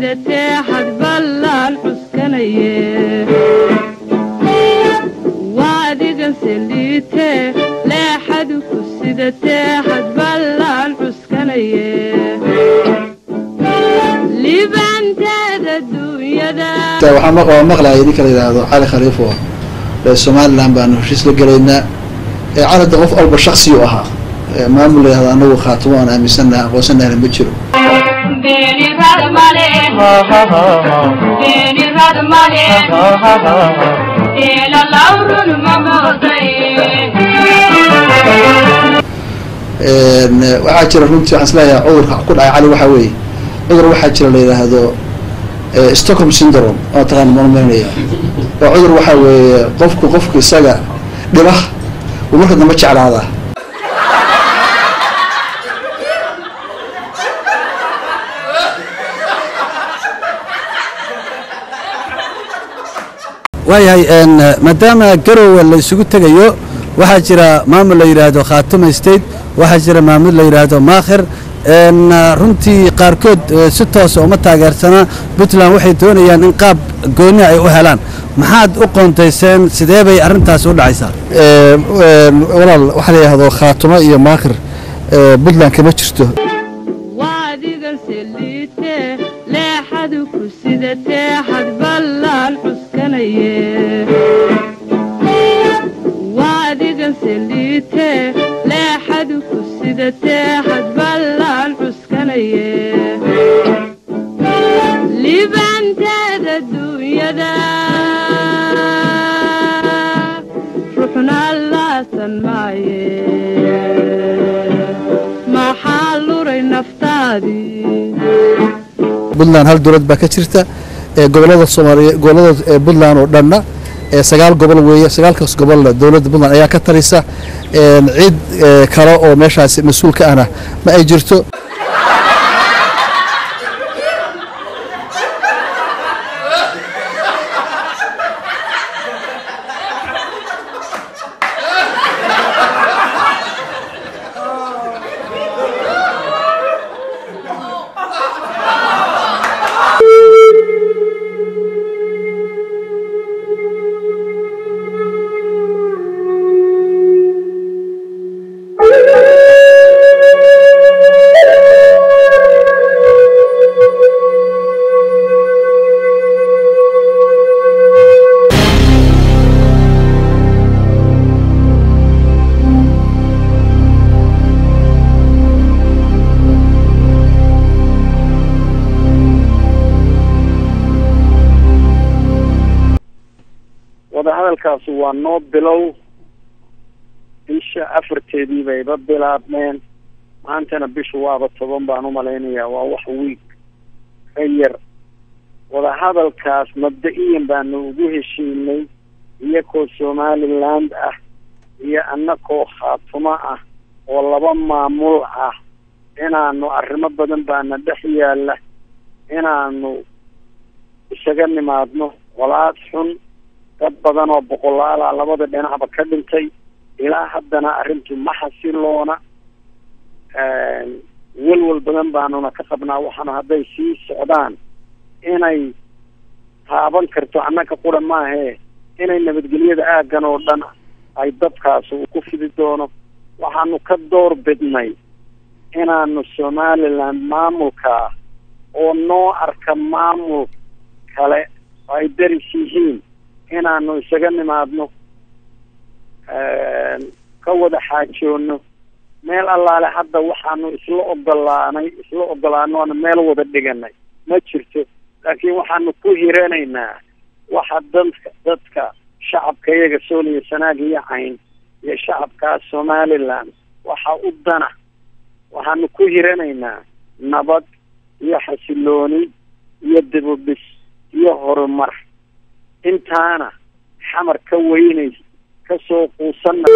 sidatee xad ballaan maqlaya idinka la yidhaahdo cali khaliif oo somalilan baanu heshiis la gelaynaa ee calada qof alba shaksiyu ahaa maamul la yidhahdo anagu khaatimo aan aaminsanaha aqoonsanaana ma jiro waxaa jira runtii waxaan is leeyahay cudurka ku dhacay cali waxaa weeye. Cudur waxaa jira la yidhaahdo stockholm syndrome oo taqaana malmaynaya waa cudur waxaa weeye qofku qofku isaga dhiba uu marka dambe jeclaadaa waayahay maadaama garowe la isugu tegayo waxaa jira maamul la yidhaahdo khaatuma state waxaa jira maamul la yidhaahdo maakhir runtii qaarkood si toosa uma taageersana puntland waxay doonayaan in qaab gooni ay u helaan. Maxaad u qoontayseen sidee bay arrintaasi u dhacaysaa? Walaal waxaa la yidhahdo khaatuma iyo maakhir puntland kama jirto leexadu ku laasan maaye maxaa luray naftaadii puntland hal dowlad baa ka jirta gobollada soomaaliya gobollada puntland oo dhanna sagaal gobol weeye sagaalkaas gobolna dowladda puntland ayaa ka talisa cid kale oo meeshaas mas'uul ka ahna ma ay jirto wadahadalkaasi waa noo bilow. Bisha afarteedii bayba bilaabmeen. Maantana bishu waaba toban baan u malaynayaa waa wax wiig ka yar. Wadahadalkaas mabda-iyan baanu ugu heshiinay iyakoo somaliland ah iyo annakoo khaatumo ah oo laba maamul ah. Inaanu arrimo badan baana dhex yaalla. Inaanu isaga nimaadno. Walaad xun dad badan oo boqolaala labada dhinacba ka dhintay. Ilaa haddana arrintu ma xasiloona welwel badan baanuna ka qabnaa. Waxaana hadday sii socdaan inay taaban karto annaka qura maahee inay nabadgelyada aaggan oo dhan ay dadkaasi uu ku fidi doono. Waxaanu ka door bidnay inaanu somaliland maamulkaa oo noo arka maamul kale oo ay daris yihiin inaanu isaga nimaadno ka wada xaajoono meel allaale hadda waxaanu isla ogolaanay isla ogolaanoona meel wada dhiganay ma jirto. Laakiin waxaanu ku hiranaynaa waxa dadka dadka shacabka iyaga sooliya sanaag iyo cayn iyo shacabkaa somaliland waxa u dana. Waxaanu ku hiranaynaa nabad iyo xasilooni iyo dibubis iyo horumar intaana xamar ka weynays ka soo quusanna.